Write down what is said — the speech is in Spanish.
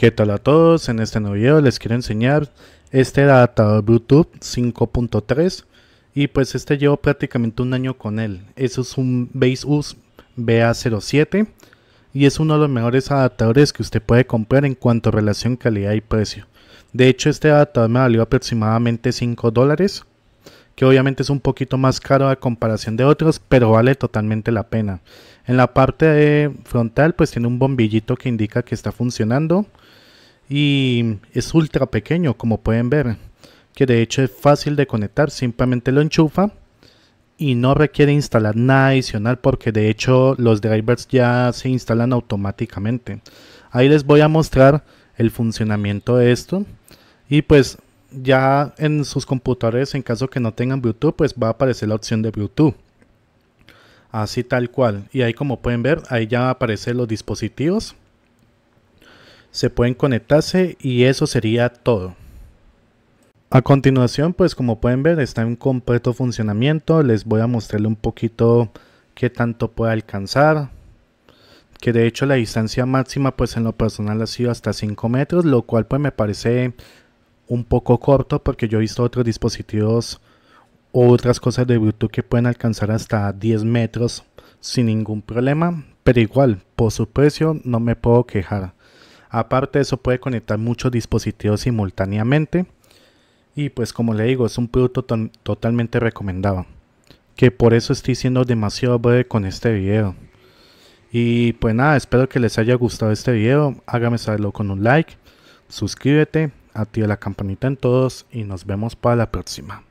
¿Qué tal a todos? En este nuevo video les quiero enseñar este adaptador Bluetooth 5.3 y pues este llevo prácticamente un año con él. Eso es un BaseUS BA07 y es uno de los mejores adaptadores que usted puede comprar en cuanto a relación calidad y precio. De hecho este adaptador me valió aproximadamente 5 dólares que obviamente es un poquito más caro a comparación de otros, pero vale totalmente la pena. En la parte frontal pues tiene un bombillito que indica que está funcionando y es ultra pequeño como pueden ver que de hecho es fácil de conectar simplemente lo enchufa y no requiere instalar nada adicional porque de hecho los drivers ya se instalan automáticamente ahí les voy a mostrar el funcionamiento de esto y pues ya en sus computadores en caso que no tengan bluetooth pues va a aparecer la opción de bluetooth así tal cual y ahí como pueden ver ahí ya aparecen los dispositivos se pueden conectarse y eso sería todo. A continuación, pues como pueden ver, está en completo funcionamiento. Les voy a mostrarle un poquito qué tanto puede alcanzar. Que de hecho la distancia máxima, pues en lo personal ha sido hasta 5 metros, lo cual pues me parece un poco corto porque yo he visto otros dispositivos o otras cosas de Bluetooth que pueden alcanzar hasta 10 metros sin ningún problema. Pero igual, por su precio no me puedo quejar. Aparte de eso puede conectar muchos dispositivos simultáneamente. Y pues como le digo, es un producto totalmente recomendado. Que por eso estoy siendo demasiado breve con este video. Y pues nada, espero que les haya gustado este video. Hágame saberlo con un like. Suscríbete, activa la campanita en todos y nos vemos para la próxima.